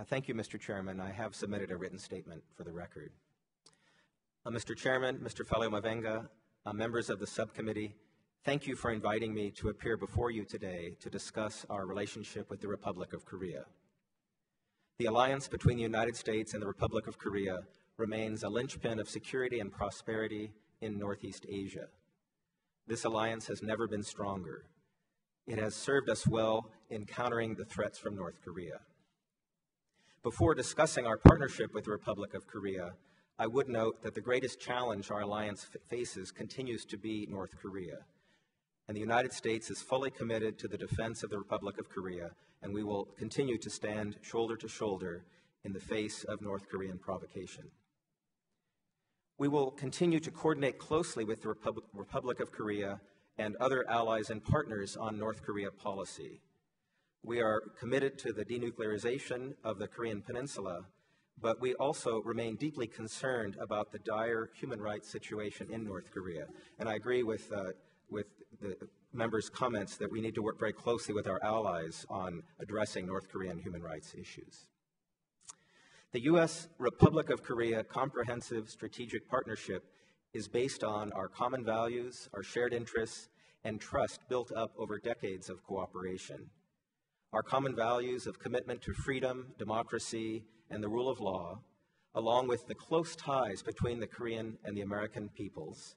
Uh, thank you, Mr. Chairman. I have submitted a written statement for the record. Uh, Mr. Chairman, Mr. Faleomavaega, uh, members of the subcommittee, thank you for inviting me to appear before you today to discuss our relationship with the Republic of Korea. The alliance between the United States and the Republic of Korea remains a linchpin of security and prosperity in Northeast Asia. This alliance has never been stronger. It has served us well in countering the threats from North Korea. Before discussing our partnership with the Republic of Korea, I would note that the greatest challenge our alliance faces continues to be North Korea. And the United States is fully committed to the defense of the Republic of Korea, and we will continue to stand shoulder to shoulder in the face of North Korean provocation. We will continue to coordinate closely with the Repub- Republic of Korea and other allies and partners on North Korea policy. We are committed to the denuclearization of the Korean Peninsula, but we also remain deeply concerned about the dire human rights situation in North Korea. And I agree with, uh, with the members' comments that we need to work very closely with our allies on addressing North Korean human rights issues. The U.S. Republic of Korea Comprehensive Strategic Partnership is based on our common values, our shared interests, and trust built up over decades of cooperation. Our common values of commitment to freedom, democracy, and the rule of law, along with the close ties between the Korean and the American peoples,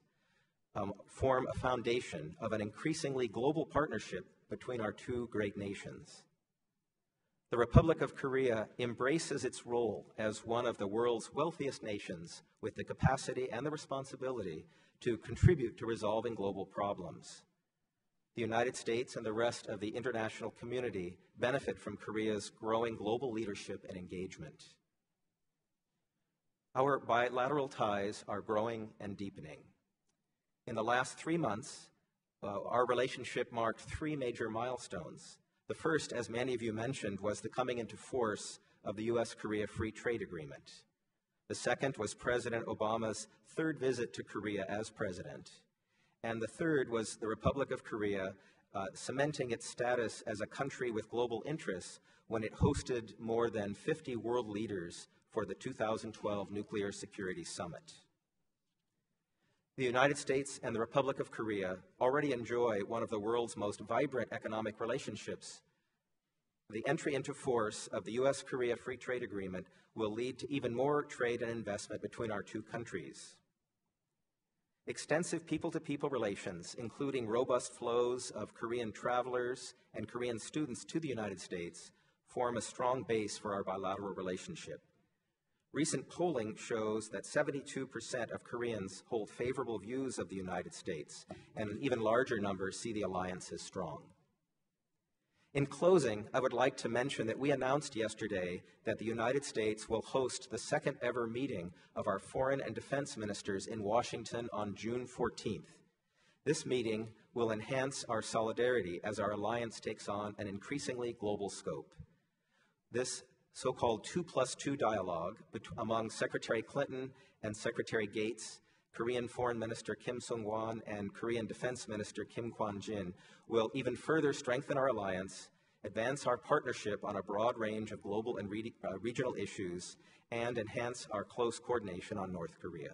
um, form a foundation of an increasingly global partnership between our two great nations. The Republic of Korea embraces its role as one of the world's wealthiest nations with the capacity and the responsibility to contribute to resolving global problems. The United States and the rest of the international community benefit from Korea's growing global leadership and engagement. Our bilateral ties are growing and deepening. In the last three months, uh, our relationship marked three major milestones. The first, as many of you mentioned, was the coming into force of the U.S. Korea Free Trade Agreement. The second was President Obama's third visit to Korea as president. And the third was the Republic of Korea uh, cementing its status as a country with global interests when it hosted more than 50 world leaders for the 2012 Nuclear Security Summit. The United States and the Republic of Korea already enjoy one of the world's most vibrant economic relationships. The entry into force of the U.S. Korea Free Trade Agreement will lead to even more trade and investment between our two countries. Extensive people to people relations, including robust flows of Korean travelers and Korean students to the United States, form a strong base for our bilateral relationship. Recent polling shows that 72% of Koreans hold favorable views of the United States, and an even larger number see the alliance as strong. In closing, I would like to mention that we announced yesterday that the United States will host the second ever meeting of our foreign and defense ministers in Washington on June 14th. This meeting will enhance our solidarity as our alliance takes on an increasingly global scope. This so called 2 plus 2 dialogue among Secretary Clinton and Secretary Gates, Korean Foreign Minister Kim Sung Hwan, and Korean Defense Minister Kim Kwan Jin will even further strengthen our alliance, advance our partnership on a broad range of global and re- uh, regional issues, and enhance our close coordination on North Korea.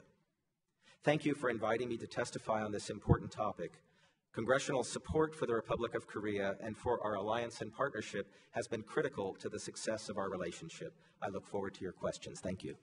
Thank you for inviting me to testify on this important topic. Congressional support for the Republic of Korea and for our alliance and partnership has been critical to the success of our relationship. I look forward to your questions. Thank you.